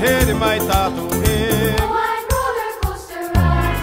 Hede mai tatu e.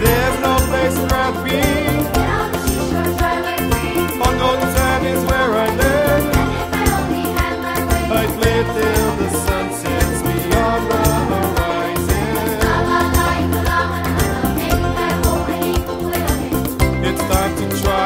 There's no place I'd rather be. On sand is where I live. I'd play till the sun sets beyond the horizon. It's time to try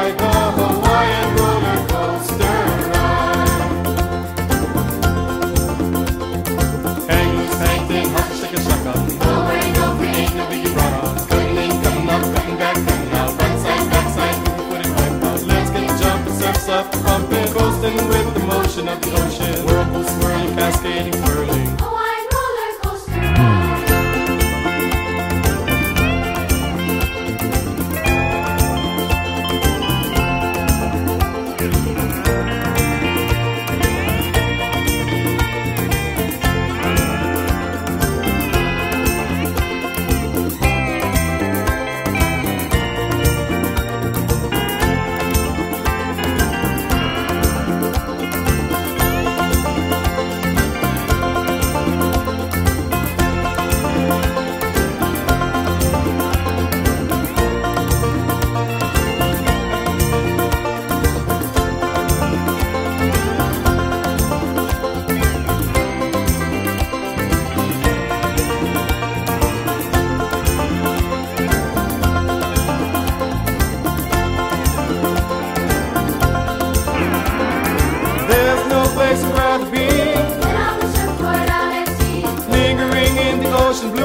with the motion of the ocean. Whirlpool swirling, cascading, whirling. There's place I'd rather be. Lingering in the ocean blue.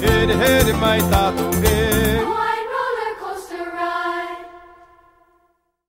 Hede hede mai tatu e.